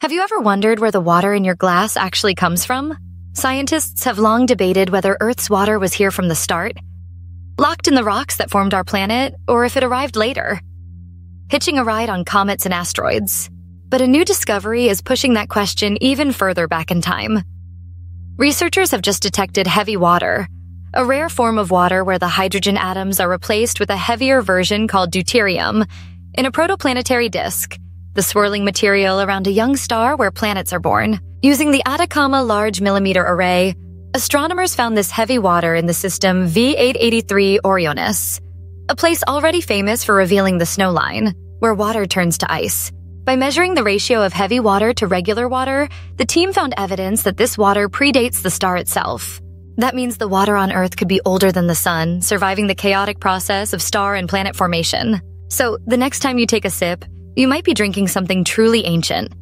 Have you ever wondered where the water in your glass actually comes from? Scientists have long debated whether Earth's water was here from the start, locked in the rocks that formed our planet, or if it arrived later. Hitching a ride on comets and asteroids. But a new discovery is pushing that question even further back in time. Researchers have just detected heavy water, a rare form of water where the hydrogen atoms are replaced with a heavier version called deuterium, in a protoplanetary disk, the swirling material around a young star where planets are born. Using the Atacama Large Millimeter Array, astronomers found this heavy water in the system V883 Orionis, a place already famous for revealing the snow line, where water turns to ice. By measuring the ratio of heavy water to regular water, the team found evidence that this water predates the star itself. That means the water on Earth could be older than the sun, surviving the chaotic process of star and planet formation. So, the next time you take a sip, you might be drinking something truly ancient,